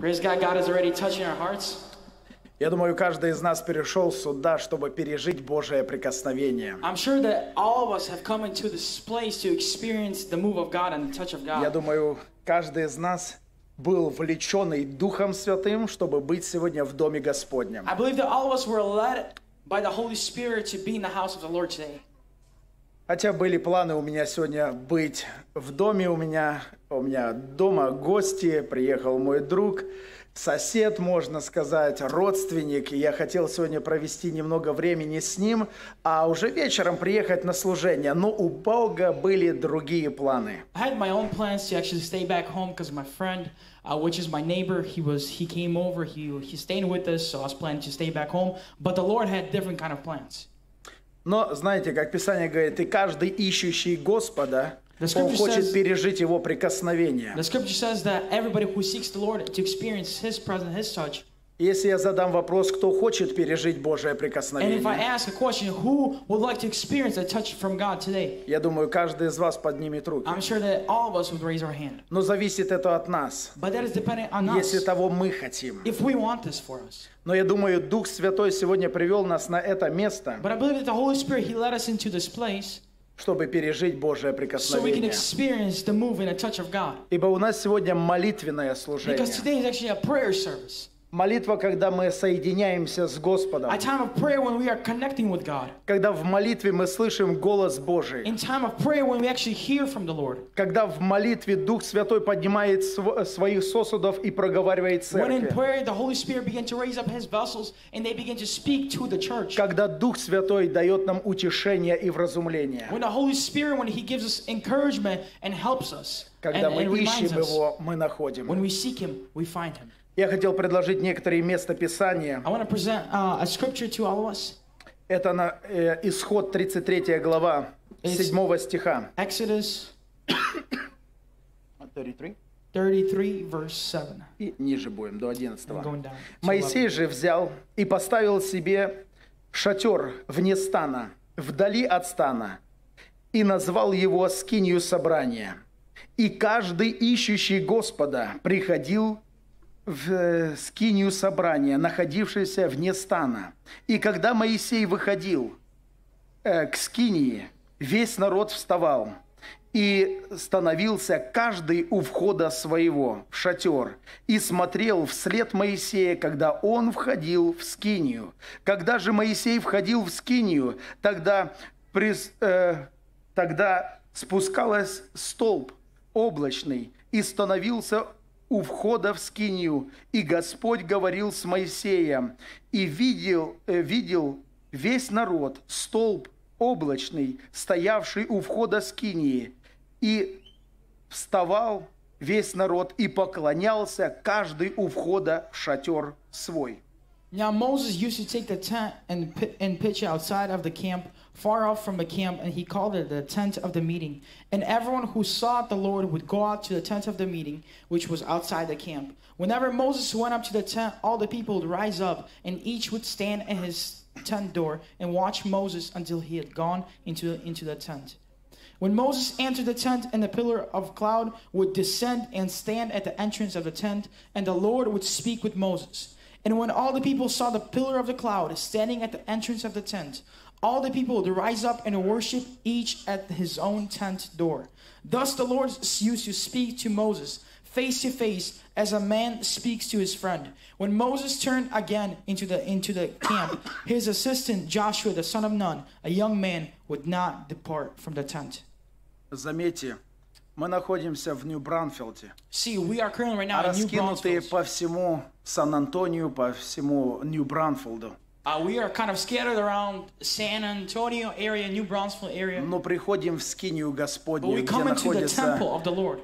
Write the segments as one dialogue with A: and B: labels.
A: Praise God, God is already touching our hearts.
B: Я думаю, каждый из нас перешел сюда, чтобы пережить Божие прикосновение.
A: I'm sure that all of us have come into this place to experience the move of God and the touch of
B: Я
A: God.
B: думаю, каждый из нас был влеченный Духом Святым, чтобы быть сегодня в Доме Господнем.
A: I believe that all of us were led by the Holy Spirit to be in the house of the Lord today.
B: Хотя были планы у меня сегодня быть в доме, у меня, у меня дома гости, приехал мой друг, сосед, можно сказать, родственник. И я хотел сегодня провести немного времени с ним, а уже вечером приехать на служение. Но у Бога были другие планы.
A: Uh, which is my neighbor, he was he came over, he he's staying with us, so I was planning to stay back home. But the Lord had different kind of plans.
B: Но знаете, как Писание говорит, и каждый ищущий Господа, он хочет
A: says-
B: пережить его прикосновение.
A: The scripture says that everybody who seeks the Lord to experience His presence, His touch.
B: Если я задам вопрос, кто хочет пережить Божие прикосновение,
A: like
B: я думаю, каждый из вас поднимет руки.
A: Sure.
B: Но зависит это от нас, если того мы хотим. Но я думаю, Дух Святой сегодня привел нас на это место, чтобы пережить Божие прикосновение. Ибо у нас сегодня молитвенное служение. Молитва, когда мы соединяемся с Господом.
A: A time of prayer when we are connecting with God.
B: Когда в молитве мы слышим голос Божий.
A: In time of prayer when we actually hear from the Lord.
B: Когда в молитве Дух Святой поднимает св- своих сосудов и проговаривает
A: When in prayer the Holy Spirit begin to raise up His vessels and they begin to speak to the church.
B: Когда Дух Святой дает нам утешение и вразумление.
A: When the Holy Spirit, when He gives us encouragement and helps us and,
B: Когда мы
A: and
B: ищем. Его, мы находим.
A: When we seek Him, we find Him.
B: Я хотел предложить некоторые места Писания.
A: I want to present uh, a scripture to all of us.
B: Это на, э, исход 33 глава,
A: Из-
B: 7 стиха.
A: Exodus
B: 33.
A: 33, verse 7.
B: И ниже будем, до 11.
A: I'm going down. to
B: Моисей же взял и поставил себе шатер вне стана, вдали от стана, и назвал его скинию собрания. И каждый ищущий Господа приходил в э, скинию собрания, находившееся вне стана. И когда Моисей выходил э, к скинии, весь народ вставал и становился каждый у входа своего в шатер и смотрел вслед Моисея, когда он входил в скинию. Когда же Моисей входил в скинию, тогда, прис- э, тогда спускалась столб облачный и становился у входа в скинию, и Господь говорил с Моисеем, и видел, э, видел весь народ столб облачный, стоявший у входа скинии, и вставал весь народ и поклонялся каждый у входа в шатер свой.
A: Now Moses used to take the tent and, and pitch it outside of the camp, far off from the camp, and he called it the tent of the meeting. And everyone who sought the Lord would go out to the tent of the meeting, which was outside the camp. Whenever Moses went up to the tent, all the people would rise up, and each would stand at his tent door and watch Moses until he had gone into, into the tent. When Moses entered the tent, and the pillar of cloud would descend and stand at the entrance of the tent, and the Lord would speak with Moses. And when all the people saw the pillar of the cloud standing at the entrance of the tent, all the people would rise up and worship each at his own tent door. Thus the Lord used to speak to Moses face to face as a man speaks to his friend. When Moses turned again into the into the camp, his assistant Joshua the son of Nun, a young man, would not depart from the tent.
B: Заметьте, мы находимся в Нью-Бранфилде,
A: we right
B: а раскинутые по всему Сан-Антонию, по всему Нью-Бранфилду.
A: Uh, we are kind of scattered around San Antonio area, New Braunfels area.
B: Но приходим в скинию
A: But
B: Господню,
A: we
B: где
A: come into the temple of the Lord.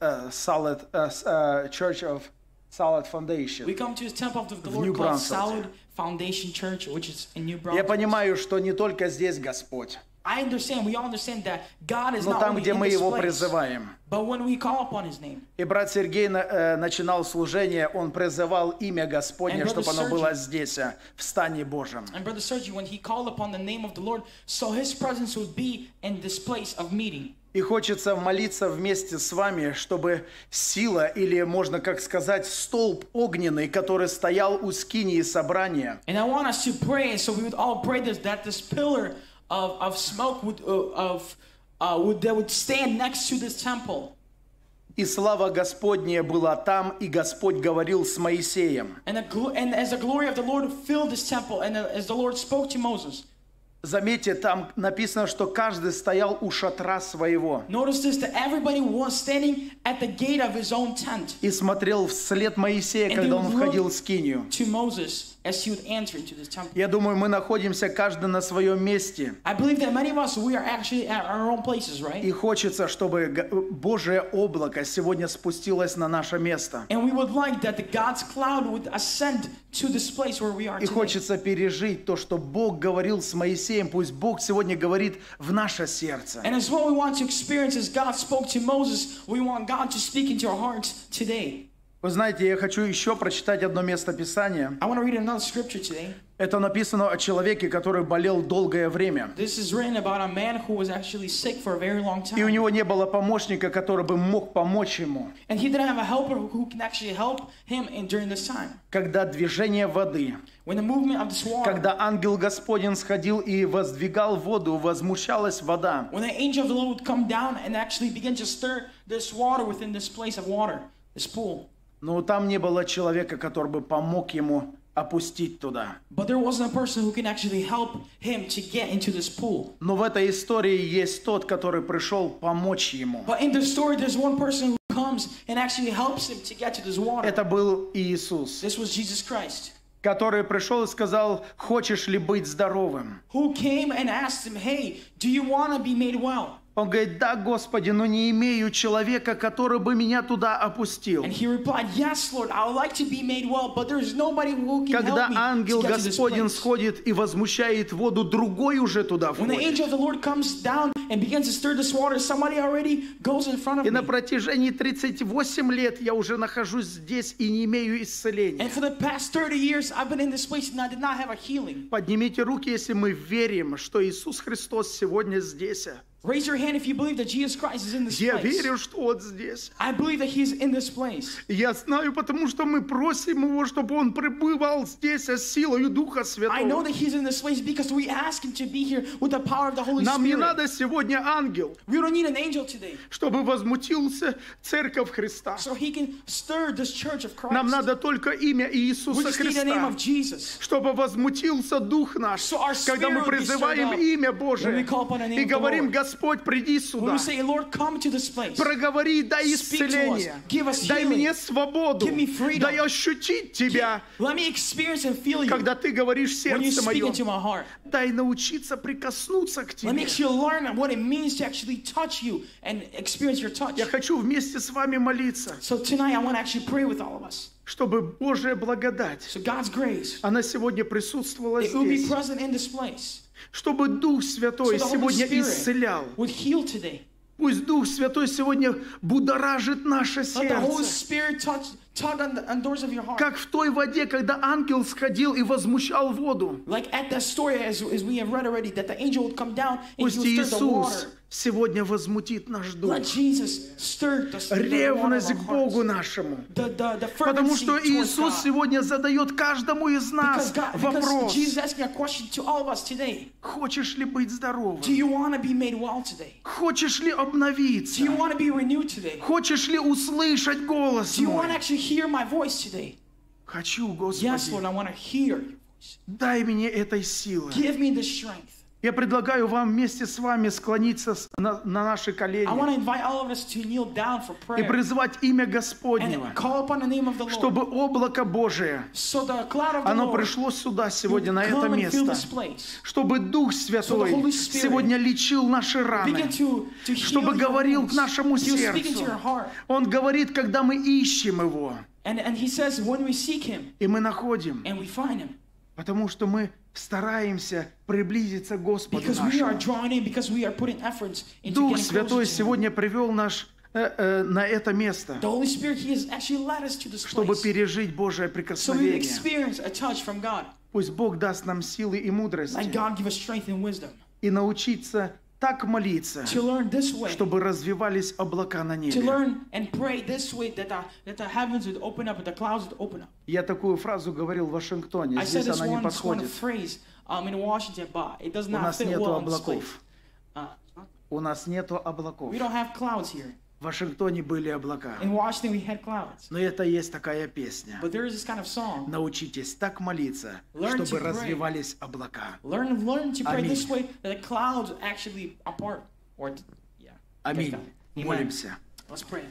B: э, Solid, э, с- э, Church of Solid Foundation.
A: We come to the temple of the Lord called. Solid Foundation Church, which is in New
B: Я
A: Braunfels.
B: понимаю, что не только здесь Господь,
A: I understand, we all understand that God is
B: но
A: not
B: там, где мы Его призываем.
A: but when we call upon His name.
B: И брат Сергей на- э, начинал служение, он призывал имя Господне,
A: And brother
B: чтобы оно было здесь, э, в стане Божьем.
A: And Brother Sergio, when he called upon the name of the Lord, so His presence would be in this place of meeting.
B: И хочется молиться вместе с вами, чтобы сила, или можно как сказать, столб огненный, который стоял у скинии собрания,
A: And I want us to pray, so we would all pray this, that this pillar of, of smoke would, uh, of, uh, would, that would stand next to this temple.
B: и слава Господня была там, и Господь говорил с Моисеем.
A: And, the, gl- and as the glory of the Lord filled this temple, and as the Lord spoke to Moses,
B: Заметьте, там написано, что каждый стоял у шатра своего
A: this
B: и смотрел вслед Моисея,
A: And
B: когда он входил в скинию.
A: As he this temple.
B: Я думаю, мы находимся каждый на своем месте.
A: I believe that many of us, we are actually at our own places, right?
B: И хочется, чтобы Божье облако сегодня спустилось на наше место.
A: And we would like that the God's cloud would ascend to this place where we are
B: И хочется пережить то, что Бог говорил с Моисеем. Пусть Бог сегодня говорит в наше сердце.
A: And as what we want to experience as God spoke to Moses, we want God to speak into our hearts today.
B: Вы знаете, я хочу еще прочитать одно место Писания.
A: I want to read another scripture today.
B: Это написано о человеке, который болел долгое время.
A: This is written about a man who was actually sick for a very long
B: И у него не было помощника, который бы мог помочь ему.
A: And he didn't have a helper who- who can actually help him in, during this time.
B: Когда движение воды,
A: When the movement of this water,
B: когда ангел Господень сходил и воздвигал воду, возмущалась вода.
A: when the angel of the Lord would come down and actually begin to stir this water within this place of water, this pool.
B: Но там не было человека, который бы помог ему опустить туда.
A: But there wasn't a person who can actually help him to get into this pool.
B: Но в этой истории есть тот, который пришел помочь ему.
A: But in the story, there's one person who comes and actually helps him to get to this water.
B: Это был Иисус,
A: This was Jesus Christ,
B: который пришел и сказал, хочешь ли быть здоровым?
A: who came and asked him, Hey, do you want to be made well?
B: Он говорит, да, Господи, но не имею человека, который бы меня туда опустил. Когда ангел Господень сходит и возмущает воду, другой уже туда входит. И на протяжении 38 лет я уже нахожусь здесь и не имею исцеления.
A: And for the past 30 years, I've been in this place and I did not have a healing.
B: Поднимите руки, если мы верим, что Иисус Христос сегодня здесь.
A: Raise your hand if you believe that Jesus Christ is in this
B: Я
A: place.
B: верю, что Он здесь.
A: I believe that He's in this place.
B: Я знаю, потому что мы просим Его, чтобы Он пребывал здесь с силой Духа
A: I know
B: Святого.
A: that He's in this place because we ask Him to be here with the power of the Holy
B: Нам не
A: Spirit.
B: надо сегодня ангел,
A: We don't need an angel today
B: чтобы возмутился Церковь Христа.
A: so He can stir this church of Christ.
B: Нам надо только имя
A: We
B: Иисуса
A: just need the name
B: Христа.
A: of Jesus.
B: чтобы возмутился Дух наш,
A: So our
B: когда мы призываем имя Божие
A: we
B: и говорим,
A: Lord.
B: Господь, приди сюда,
A: say,
B: проговори, дай исцеление, дай мне свободу, дай ощутить Тебя, когда Ты говоришь сердце мое, дай научиться прикоснуться к Тебе. Я хочу вместе с вами молиться, чтобы Божья благодать, она сегодня присутствовала здесь, чтобы Дух Святой сегодня исцелял. Пусть Дух Святой сегодня будоражит наше сердце. Как в той воде, когда ангел сходил и возмущал воду.
A: Like at that story, as, as we have read already, that the angel would come down and he
B: Пусть Иисус сегодня возмутит наш дух. Ревность к Богу нашему. Потому что Иисус сегодня задает каждому из нас вопрос. Хочешь ли быть
A: Do
B: здоровым?
A: you want to be made well today?
B: Хочешь ли обновиться? Хочешь ли услышать голос мой?
A: actually hear my voice today?
B: Хочу,
A: Yes, Lord,
B: Господи.
A: I want to hear your voice.
B: Дай мне этой силы.
A: Give me the strength.
B: Я предлагаю вам вместе с вами склониться на, на наши колени и призвать имя Господнего, чтобы облако Божие, оно пришло сюда сегодня, на это место, чтобы Дух Святой сегодня лечил наши раны, чтобы говорил к нашему сердцу. Он говорит, когда мы ищем Его, и мы находим, потому что мы стараемся приблизиться к Господу
A: because we are
B: нашему.
A: drawing in, because we are putting efforts into
B: Дух Святой сегодня привел наш э, э, на это место,
A: The Holy Spirit, he has actually led us to this
B: чтобы пережить Божие
A: So we
B: прикосновение.
A: experience a touch from God.
B: Пусть Бог даст нам силы и мудрости
A: God give us strength and wisdom.
B: и научиться так молиться, чтобы развивались облака на небе. Я такую фразу говорил в Вашингтоне, здесь она не подходит.
A: um,
B: У нас
A: place.
B: облаков.
A: Uh,
B: У нас нету облаков. В Вашингтоне были облака.
A: In Washington, we had clouds.
B: Но это есть такая песня.
A: But there is this kind of song.
B: Научитесь так молиться,
A: Learn
B: чтобы развивались облака.
A: Learn, learn to pray
B: Аминь.
A: this way that the clouds actually apart. Or, yeah.
B: Аминь. Молимся.
A: Let's pray.